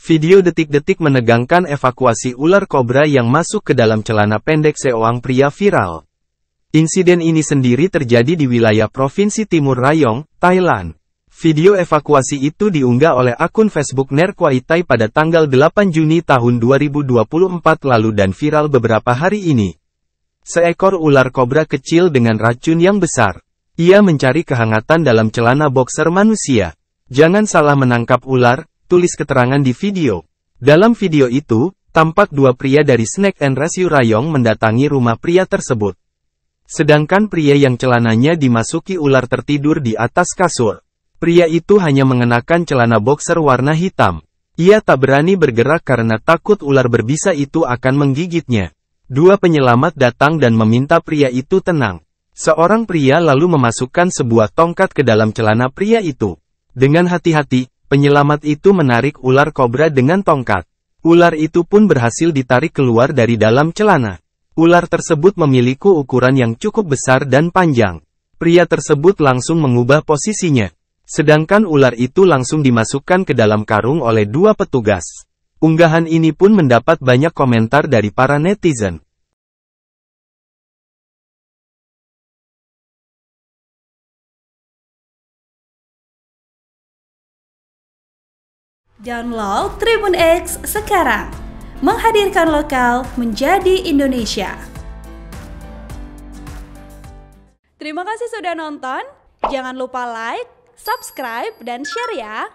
Video detik-detik menegangkan evakuasi ular kobra yang masuk ke dalam celana pendek seorang pria viral. Insiden ini sendiri terjadi di wilayah Provinsi Timur Rayong, Thailand. Video evakuasi itu diunggah oleh akun Facebook Nerkwaitai pada tanggal 8 Juni tahun 2024 lalu dan viral beberapa hari ini. Seekor ular kobra kecil dengan racun yang besar. Ia mencari kehangatan dalam celana boxer manusia. Jangan salah menangkap ular, tulis keterangan di video. Dalam video itu, tampak dua pria dari Snack and Rescue Rayong mendatangi rumah pria tersebut. Sedangkan pria yang celananya dimasuki ular tertidur di atas kasur. Pria itu hanya mengenakan celana boxer warna hitam. Ia tak berani bergerak karena takut ular berbisa itu akan menggigitnya. Dua penyelamat datang dan meminta pria itu tenang. Seorang pria lalu memasukkan sebuah tongkat ke dalam celana pria itu. Dengan hati-hati, Penyelamat itu menarik ular kobra dengan tongkat. Ular itu pun berhasil ditarik keluar dari dalam celana. Ular tersebut memiliki ukuran yang cukup besar dan panjang. Pria tersebut langsung mengubah posisinya. Sedangkan ular itu langsung dimasukkan ke dalam karung oleh dua petugas. Unggahan ini pun mendapat banyak komentar dari para netizen. Download Tribun X sekarang. Menghadirkan lokal menjadi Indonesia. Terima kasih sudah nonton. Jangan lupa like, subscribe, dan share ya.